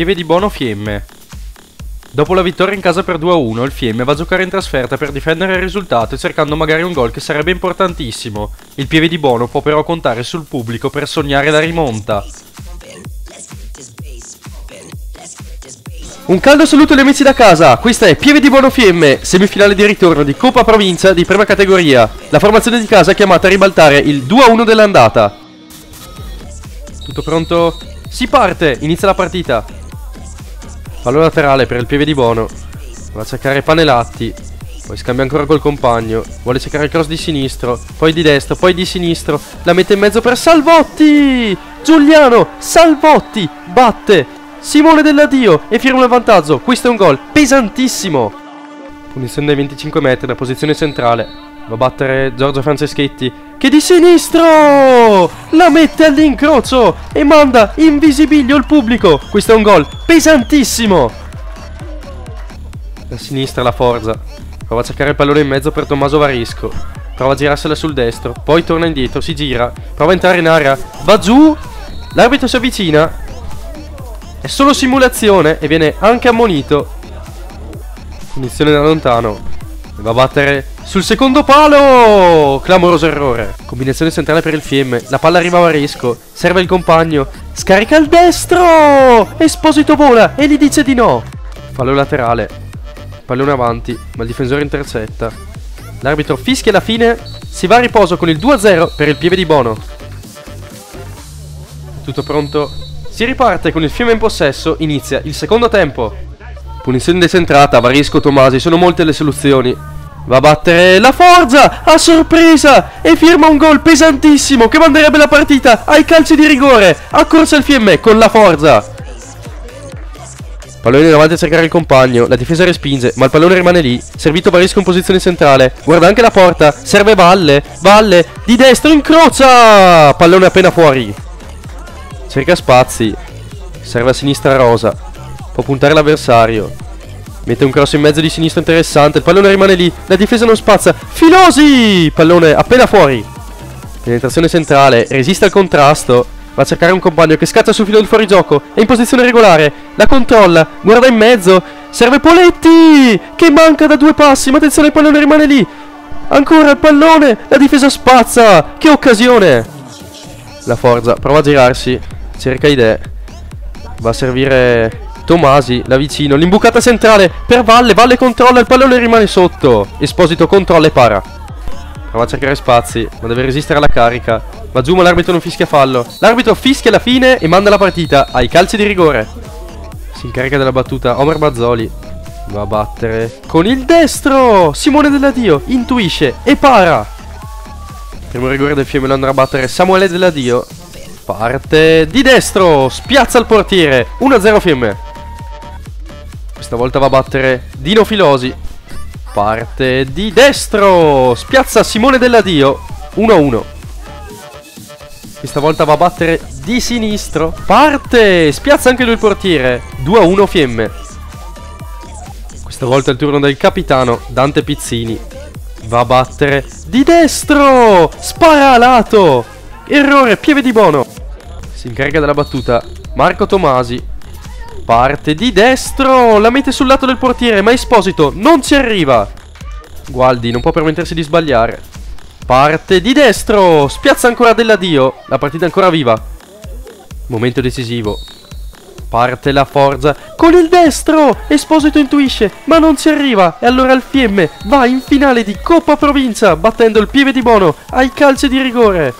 Pieve di Bono Fiemme. Dopo la vittoria in casa per 2-1, il Fiemme va a giocare in trasferta per difendere il risultato e cercando magari un gol che sarebbe importantissimo. Il Pieve di Bono può però contare sul pubblico per sognare la rimonta. Un caldo saluto agli amici da casa, questa è Pieve di Bono Fiemme, semifinale di ritorno di Coppa Provincia di prima categoria. La formazione di casa è chiamata a ribaltare il 2-1 dell'andata. Tutto pronto? Si parte, inizia la partita. Fallo laterale per il Pieve di Bono. Va a cercare Panelatti. Poi scambia ancora col compagno. Vuole cercare il cross di sinistro. Poi di destra, poi di sinistro. La mette in mezzo per Salvotti! Giuliano Salvotti batte Simone Delladio e firma il vantaggio. Questo è un gol pesantissimo. Punizione dai 25 metri da posizione centrale. Va a battere Giorgio Franceschetti che di sinistro la mette all'incrocio e manda in visibilio il pubblico. Questo è un gol pesantissimo. Da sinistra la Forza. Prova a cercare il pallone in mezzo per Tommaso Varisco. Prova a girarsela sul destro. Poi torna indietro, si gira. Prova a entrare in area. Va giù. L'arbitro si avvicina è solo simulazione e viene anche ammonito. Punizione da lontano. Va a battere sul secondo palo! Clamoroso errore. Combinazione centrale per il Fiemme. La palla arriva a Varisco. Serve il compagno. Scarica il destro! Esposito vola e gli dice di no. Fallo laterale. Pallone avanti, ma il difensore intercetta. L'arbitro fischia la fine. Si va a riposo con il 2-0 per il pieve di Bono. Tutto pronto si riparte con il fiume in possesso, inizia il secondo tempo. Punizione decentrata, Varisco Tomasi, sono molte le soluzioni. Va a battere la Forza a sorpresa e firma un gol pesantissimo che manderebbe la partita ai calci di rigore. Accorsa il fiemme con la Forza. Pallone davanti a cercare il compagno, la difesa respinge, ma il pallone rimane lì. Servito Varisco in posizione centrale. Guarda anche la porta, serve Valle, Valle di destro incrocia! Pallone appena fuori. Cerca spazi. Serve a sinistra Rosa. Può puntare l'avversario. Mette un cross in mezzo di sinistra interessante. Il pallone rimane lì. La difesa non spazza. Filosi! Pallone appena fuori. Penetrazione centrale. Resiste al contrasto. Va a cercare un compagno che scatta sul filo del fuorigioco. È in posizione regolare. La controlla. Guarda in mezzo. Serve Poletti! Che manca da due passi. Ma attenzione, il pallone rimane lì. Ancora il pallone. La difesa spazza. Che occasione. La Forza prova a girarsi cerca idee. Va a servire Tomasi, la vicino. L'imbucata centrale per Valle. Valle controlla, il pallone rimane sotto. Esposito controlla e para. Prova a cercare spazi, ma deve resistere alla carica. Va giù, ma l'arbitro non fischia fallo. L'arbitro fischia alla fine e manda la partita ai calci di rigore. Si incarica della battuta Omer Bazzoli. Va a battere con il destro. Simone Delladio intuisce e para. Primo rigore del fiume lo andrà a battere Samuele Delladio. Parte di destro, spiazza il portiere, 1-0 Fiemme. Questa volta va a battere Dino Filosi. Parte di destro, spiazza Simone Delladio, 1-1. Questa volta va a battere di sinistro. Parte, spiazza anche lui il portiere, 2-1 Fiemme. Questa volta è il turno del capitano Dante Pizzini. Va a battere di destro, spara a lato. Errore, pieve di Bono. Si incarica della battuta Marco Tomasi Parte di destro La mette sul lato del portiere Ma Esposito non ci arriva. Gualdi non può permettersi di sbagliare. Parte di destro Spiazza ancora dell'addio La partita è ancora viva. Momento decisivo. Parte la forza Con il destro Esposito intuisce Ma non ci arriva. E allora il Fiemme va in finale di Coppa Provincia Battendo il pieve di Bono Ai calci di rigore